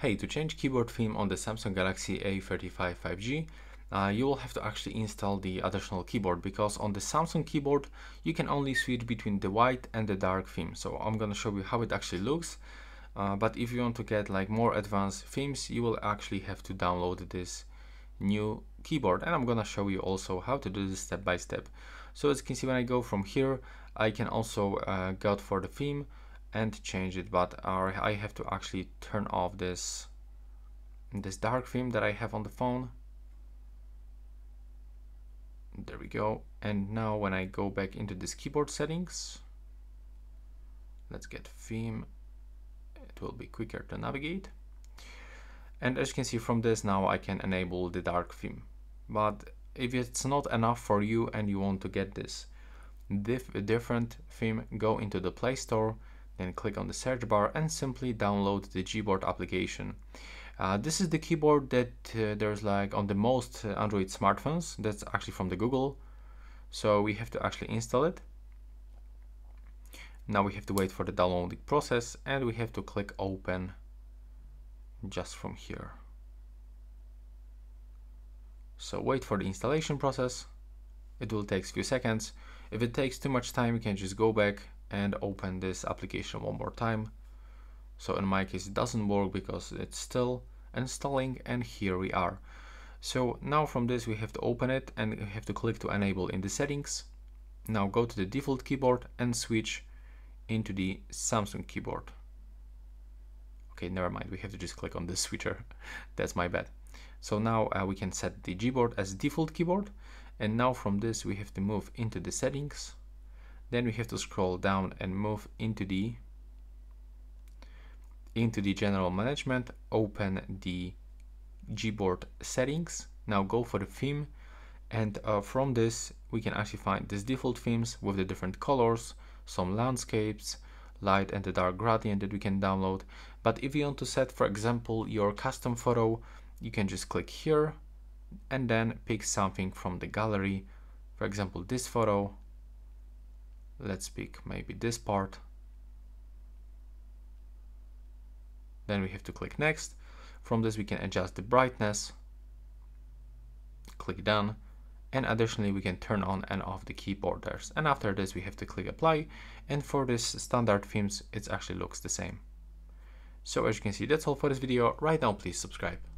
Hey, to change keyboard theme on the Samsung Galaxy A35 5G, uh, you will have to actually install the additional keyboard because on the Samsung keyboard you can only switch between the white and the dark theme. So I'm gonna show you how it actually looks. Uh, but if you want to get like more advanced themes, you will actually have to download this new keyboard and I'm gonna show you also how to do this step by step. So as you can see when I go from here, I can also uh, go for the theme and change it but I have to actually turn off this this dark theme that I have on the phone. There we go. And now when I go back into this keyboard settings let's get theme it will be quicker to navigate. And as you can see from this now I can enable the dark theme but if it's not enough for you and you want to get this diff different theme go into the Play Store then click on the search bar and simply download the Gboard application. Uh, this is the keyboard that uh, there's like on the most uh, Android smartphones. That's actually from the Google. So we have to actually install it. Now we have to wait for the downloading process and we have to click open just from here. So wait for the installation process. It will take a few seconds. If it takes too much time, you can just go back and open this application one more time. So in my case it doesn't work because it's still installing and here we are. So now from this we have to open it and we have to click to enable in the settings. Now go to the default keyboard and switch into the Samsung keyboard. Okay, never mind, we have to just click on the switcher. That's my bad. So now uh, we can set the Gboard as default keyboard and now from this we have to move into the settings then we have to scroll down and move into the into the general management open the gboard settings. Now go for the theme and uh, from this we can actually find these default themes with the different colors some landscapes light and the dark gradient that we can download. But if you want to set for example your custom photo you can just click here and then pick something from the gallery. For example this photo let's pick maybe this part. Then we have to click next. From this we can adjust the brightness. Click done. And additionally we can turn on and off the key borders and after this we have to click apply. And for this standard themes it actually looks the same. So as you can see that's all for this video. Right now please subscribe